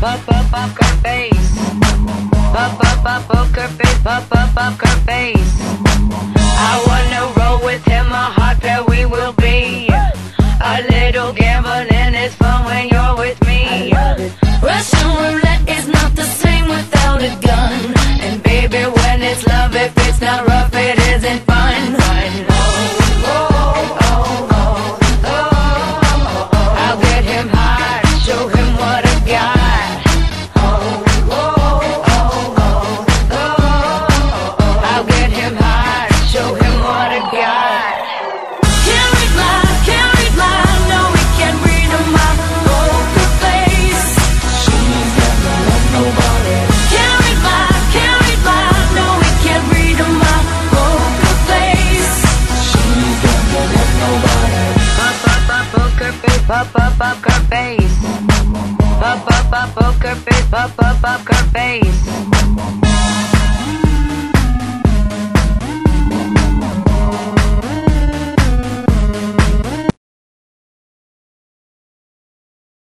Pop up up her face. Pop up up poker face. Her face. I wanna roll with him, a hot pair we will be. A little gambling is fun when you're with me. Russian roulette is not the same without a gun. And baby, when it's love, if it's not rough, it isn't fun. Pop up up her face. Pop up up poker face, pop up up her face.